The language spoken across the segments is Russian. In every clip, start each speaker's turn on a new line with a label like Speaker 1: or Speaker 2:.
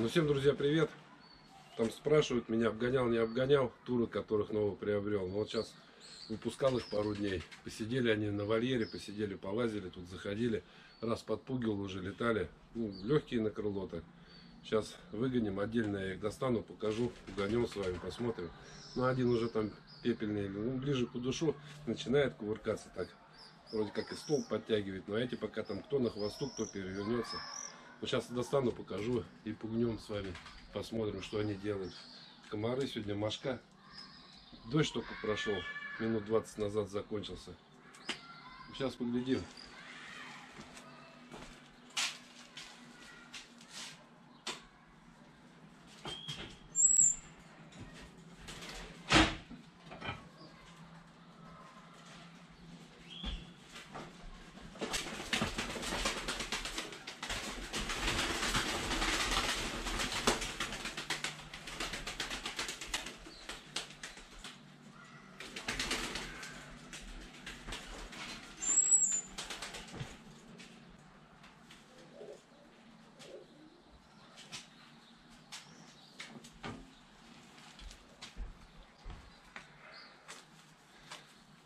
Speaker 1: Ну, всем, друзья, привет. Там спрашивают меня, обгонял, не обгонял туры, которых новых приобрел. Ну, вот сейчас выпускал их пару дней. Посидели они на вольере, посидели, полазили, тут заходили. Раз подпугивал, уже летали. Ну, легкие на крыло так. Сейчас выгоним, отдельно я их достану, покажу, угонем с вами, посмотрим. Ну, один уже там пепельный, ну, ближе к душу, начинает кувыркаться так. Вроде как и стол подтягивает, но эти пока там кто на хвосту, кто перевернется. Ну, сейчас достану, покажу и пугнем с вами. Посмотрим, что они делают. Комары сегодня мошка. Дождь только прошел. Минут 20 назад закончился. Сейчас поглядим.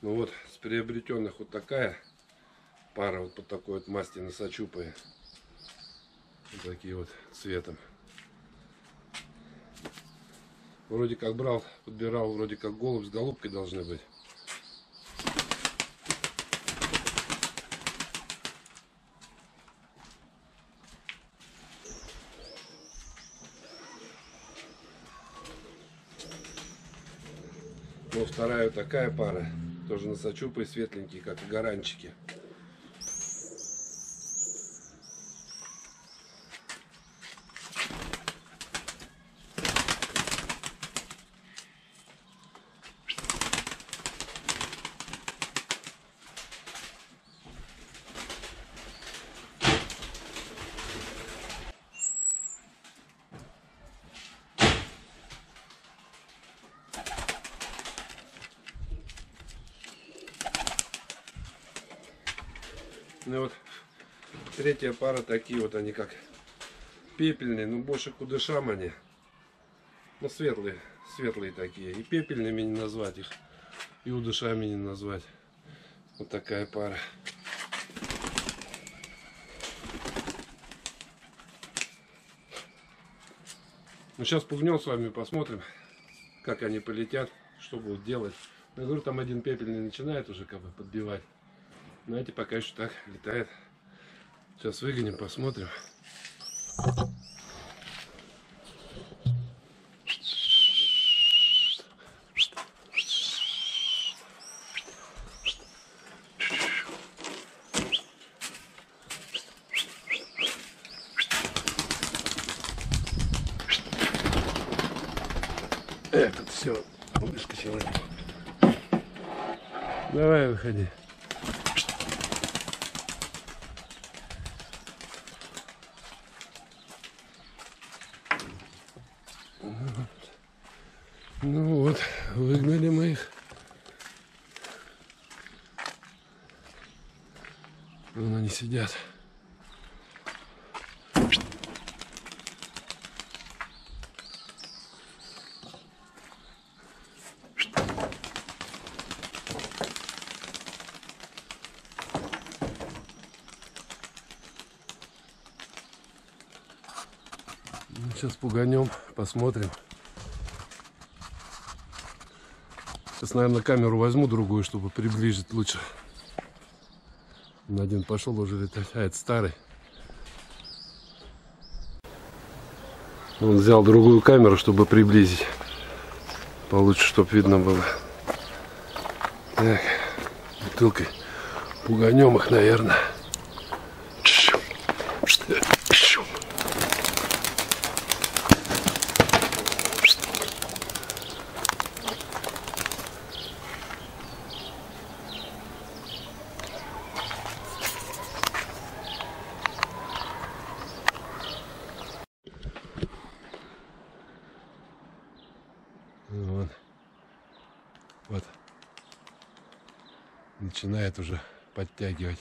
Speaker 1: Ну вот, с приобретенных вот такая пара вот под такой вот масти носочупой. Вот такие вот цветом. Вроде как брал, подбирал, вроде как голубь с голубкой должны быть. Ну, вторая вот такая пара. Тоже носочупые светленькие, как и гаранчики. Ну вот третья пара такие вот они как пепельные, но больше к удышам они. Ну светлые, светлые такие. И пепельными не назвать их, и удышами не назвать. Вот такая пара. Ну сейчас пугнем с вами, посмотрим, как они полетят, что будут делать. Ну, я говорю, там один пепельный начинает уже как бы подбивать. Знаете, пока еще так летает. Сейчас выгоним, посмотрим. Этот все выскочил. Давай, выходи. Ну вот, выгнали мы их. Вон они сидят. Сейчас пуганем, посмотрим. Сейчас, наверное, камеру возьму другую, чтобы приблизить лучше. На один пошел уже летать. А, это старый. Он взял другую камеру, чтобы приблизить. Получше, чтобы видно было. Так, бутылкой пуганем их, наверное. начинает уже подтягивать.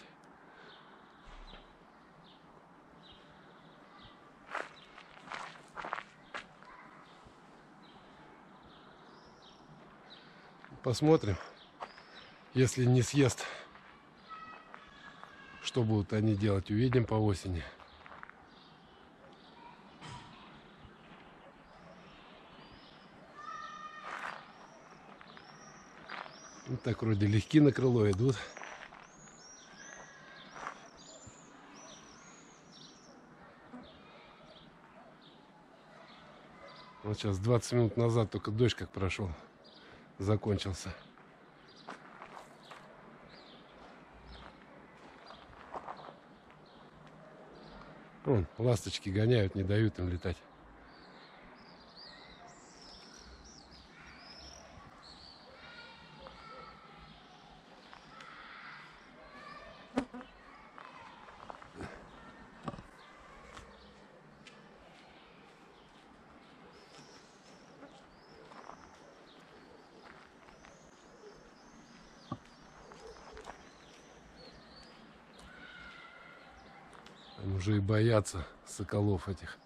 Speaker 1: Посмотрим, если не съест, что будут они делать, увидим по осени. Вот так вроде легки на крыло идут. Вот сейчас 20 минут назад только дождь как прошел, закончился. Вон, ласточки гоняют, не дают им летать. Они уже и боятся соколов этих.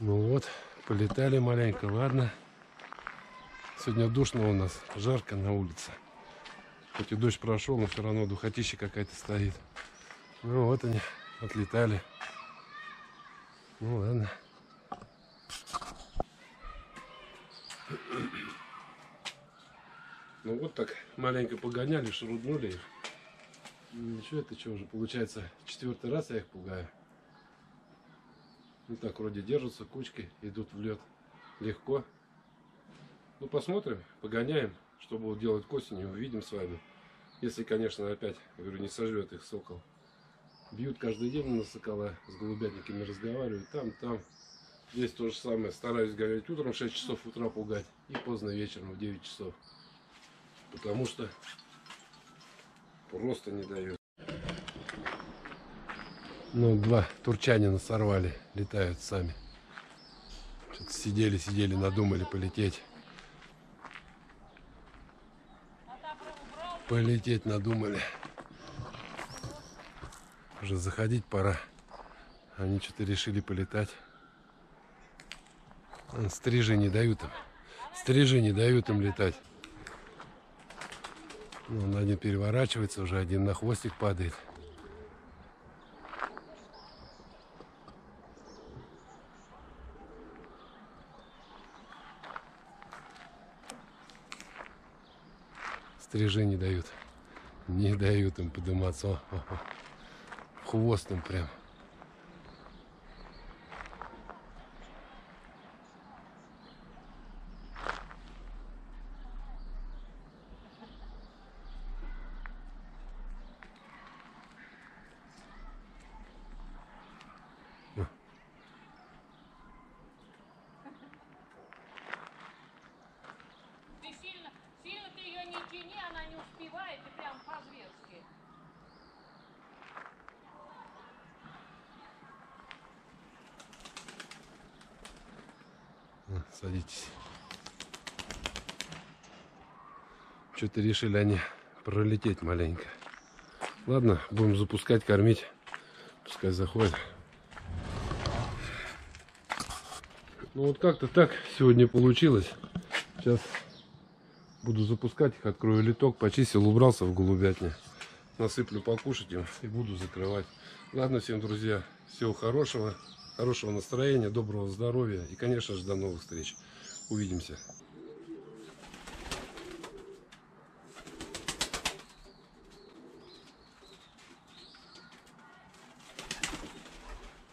Speaker 1: Ну вот, полетали маленько, ладно. Сегодня душно у нас, жарко на улице. Хоть и дождь прошел, но все равно духотища какая-то стоит. Ну вот они, отлетали. Ну ладно. Ну вот так маленько погоняли, шуруднули их. Ничего, это что уже получается четвертый раз я их пугаю. Ну так вроде держатся кучкой, идут в лед. Легко. Ну посмотрим, погоняем, что будут делать к осени, увидим с вами. Если, конечно, опять, говорю, не сожрет их сокол. Бьют каждый день на сокола, с голубятниками разговаривают, там, там. Здесь то же самое, стараюсь гонять утром в 6 часов утра пугать и поздно вечером в 9 часов. Потому что просто не дает. Ну, два турчанина сорвали, летают сами. Сидели, сидели, надумали полететь. Полететь надумали. Уже заходить пора. Они что-то решили полетать. Стрижи не дают им. Стрижи не дают им летать. Вон один переворачивается, уже один на хвостик падает. Стрижи не дают. Не дают им подниматься. О, о, о. Хвост им прям.
Speaker 2: Ты ее не тяни, она не успевает и прям по-зверски.
Speaker 1: На, Садитесь. Что-то решили они пролететь маленько. Ладно, будем запускать, кормить. Пускай заходят. Ну вот как-то так сегодня получилось. Сейчас буду запускать их, открою литок, почистил, убрался в голубятне. Насыплю покушать им и буду закрывать. Ладно, всем, друзья, всего хорошего, хорошего настроения, доброго здоровья и, конечно же, до новых встреч. Увидимся.